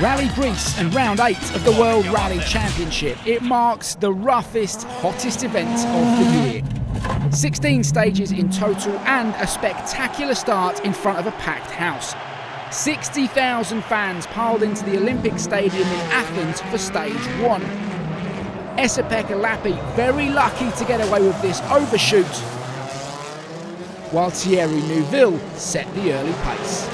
Rally Greece and round eight of the World Rally Championship. It marks the roughest, hottest event of the year. 16 stages in total and a spectacular start in front of a packed house. 60,000 fans piled into the Olympic Stadium in Athens for stage one. Esapekka Lappi very lucky to get away with this overshoot, while Thierry Neuville set the early pace.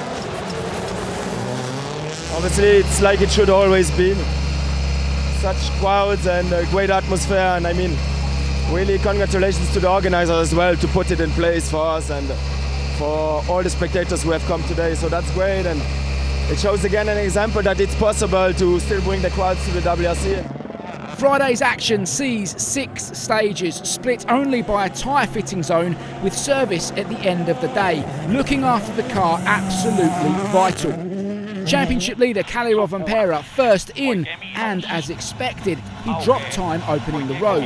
Obviously, it's like it should always be. Such crowds and a great atmosphere, and I mean, really congratulations to the organizers as well to put it in place for us and for all the spectators who have come today. So that's great, and it shows again an example that it's possible to still bring the crowds to the WRC. Friday's action sees six stages split only by a tyre fitting zone with service at the end of the day. Looking after the car absolutely vital. Championship leader Kalle Rovanperä first in, and as expected, he dropped time opening the road.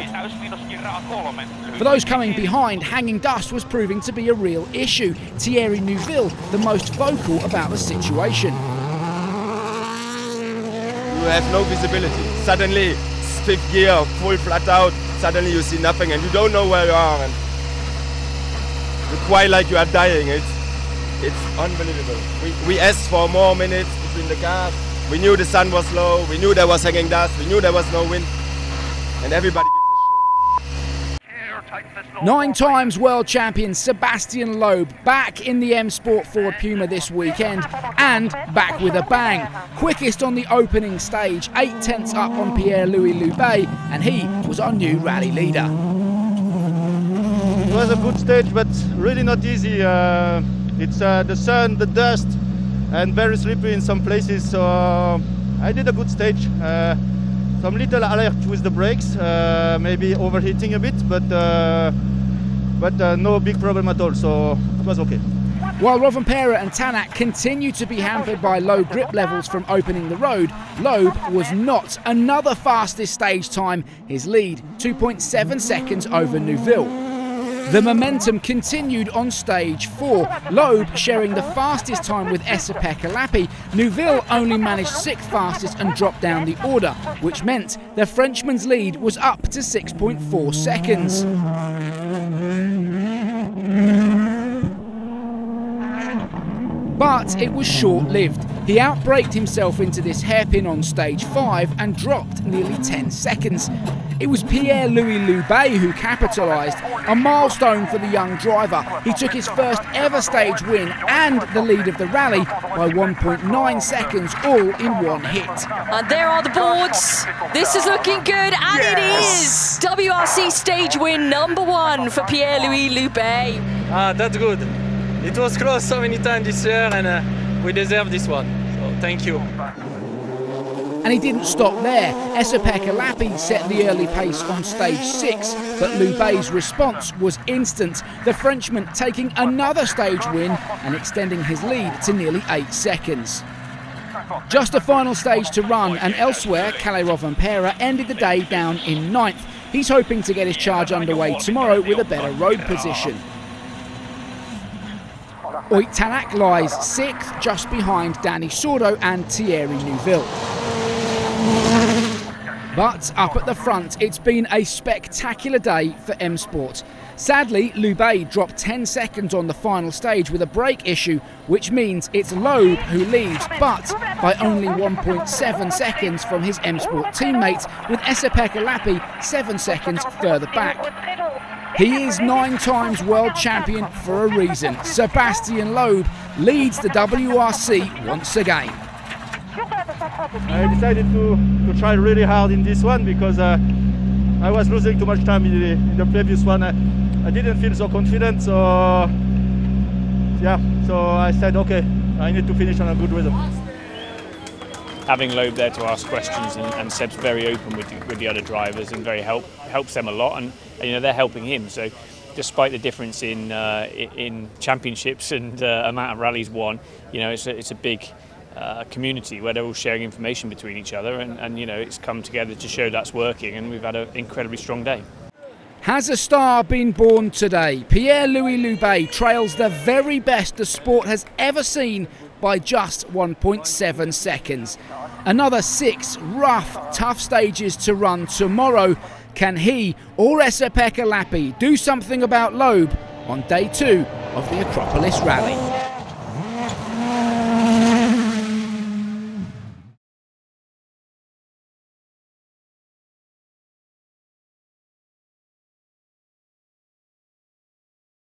For those coming behind, hanging dust was proving to be a real issue. Thierry Neuville, the most vocal about the situation. You have no visibility. Suddenly, fifth gear, full flat out, suddenly you see nothing and you don't know where you are. And you quite like you are dying. It's it's unbelievable. We, we asked for more minutes between the cars. We knew the sun was low. We knew there was hanging dust. We knew there was no wind. And everybody gives a shit. Nine times world champion Sebastian Loeb back in the M Sport Ford Puma this weekend and back with a bang. Quickest on the opening stage, eight tenths up on Pierre Louis Loubet, and he was our new rally leader. It was a good stage, but really not easy. Uh it's uh, the sun, the dust, and very slippery in some places. So I did a good stage. Uh, some little alert with the brakes, uh, maybe overheating a bit, but uh, but no big problem at all. So it was okay. While Rovanperä and Tanak continue to be hampered by low grip levels from opening the road, Loeb was not. Another fastest stage time, his lead 2.7 seconds over Neuville. The momentum continued on stage four. Loeb sharing the fastest time with Esapekka Lappi. Neuville only managed sixth fastest and dropped down the order, which meant the Frenchman's lead was up to 6.4 seconds. But it was short lived. He outbraked himself into this hairpin on stage 5 and dropped nearly 10 seconds. It was Pierre Louis Loubet who capitalised, a milestone for the young driver. He took his first ever stage win and the lead of the rally by 1.9 seconds, all in one hit. And there are the boards. This is looking good, and yes. it is WRC stage win number one for Pierre Louis Loubet. Ah, that's good. It was close so many times this year, and uh, we deserve this one. So thank you. And he didn't stop there. Esapekka Lappi set the early pace on stage six, but Loubet's response was instant. The Frenchman taking another stage win and extending his lead to nearly eight seconds. Just a final stage to run, and elsewhere, Kalle Rovanperä ended the day down in ninth. He's hoping to get his charge underway tomorrow with a better road position. Ott Tanak lies sixth, just behind Dani Sordo and Thierry Neuville. But up at the front, it's been a spectacular day for M Sport. Sadly, Loubet dropped 10 seconds on the final stage with a brake issue, which means it's Loeb who leads, but by only 1.7 seconds from his M Sport teammate, with Esapekka Lappi 7 seconds further back. He is nine times world champion for a reason. Sebastian Loeb leads the WRC once again. I decided to, to try really hard in this one because uh, I was losing too much time in the, in the previous one. I, I didn't feel so confident, so yeah, so I said, okay, I need to finish on a good rhythm having Loeb there to ask questions and, and Seb's very open with the, with the other drivers and very help helps them a lot and you know they're helping him so despite the difference in uh, in championships and uh, amount of rallies won you know it's a, it's a big uh, community where they're all sharing information between each other, and, and you know it's come together to show that's working, and we've had an incredibly strong day. Has a star been born today? Pierre Louis Loubet trails the very best the sport has ever seen by just 1.7 seconds. Another six rough, tough stages to run tomorrow. Can he or Esapekka Lappi do something about Loeb on day two of the Acropolis Rally?